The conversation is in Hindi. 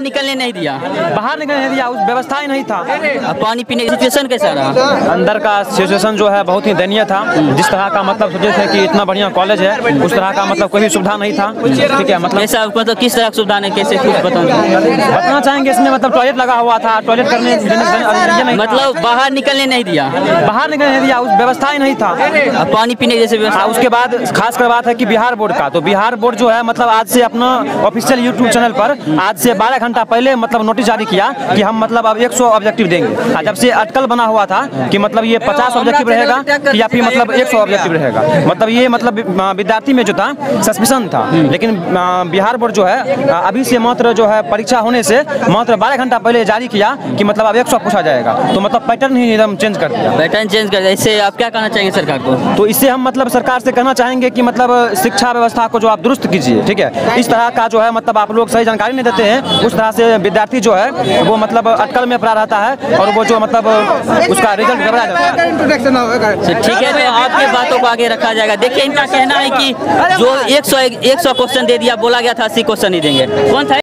निकलने नहीं दिया। बाहर निकलने नहीं दिया उस व्यवस्था ही नहीं था। पानी पीने की सिचुएशन कैसा रहा? अंदर का सिचुएशन जो है बहुत ही दयनीय था। जिस तरह का मतलब सोचे थे कि इतना बढ़िया कॉलेज है उस तरह का मतलब कोई सुविधा नहीं था। ठीक है मतलब कैसा मतलब किस तरह की सुविधा नहीं कैसे कुछ बताओ? बताना चाहेंगे इसमें मतलब टॉयलेट लगा हुआ था। टॉयलेट करने। मतलब बाहर निकलने नहीं दिया। बाहर निकलने नहीं दिया उस व्यवस्था ही नहीं था। पानी पीने जैसे हाँ, व्यवस्था उसके बाद खास कर बात है कि बिहार बोर्ड का। तो बिहार बोर्ड जो है मतलब आज से अपना ऑफिशियल यूट्यूब चैनल पर आज से 12 घंटा पहले मतलब नोटिस जारी किया कि हम मतलब अब 100 ऑब्जेक्टिव देंगे। जब से अटकल बना हुआ था कि मतलब ये 50 ऑब्जेक्टिव रहेगा या फिर मतलब 100 ऑब्जेक्टिव रहेगा। मतलब ये मतलब विद्यार्थी में जो था सस्पिशन था। लेकिन बिहार बोर्ड जो है अभी से मात्र जो है परीक्षा होने से मात्र 12 घंटा पहले जारी किया कि मतलब अब 100 पूछा जाएगा। तो मतलब पैटर्न ही एकदम चेंज कर दिया। पैटर्न चेंज कर दिया। इससे आप क्या कहना चाहेंगे सरकार को? तो इससे हम मतलब सरकार से कहना चाहेंगे कि मतलब शिक्षा व्यवस्था को जो आप दुरुस्त कीजिए ठीक है? इस तरह का जो है मतलब आप लोग सही जानकारी नहीं देते हैं उस तरह से विद्यार्थी जो है वो मतलब अटकल में पड़ा रहता है और वो जो मतलब उसका रिज़ल्ट गड़बड़ा जाता है। ठीक है तो आपके बातों को आगे रखा जाएगा। देखिए इनका कहना है कि जो 100 100 क्वेश्चन दे दिया बोला गया था अस्सी क्वेश्चन ही देंगे। कौन था?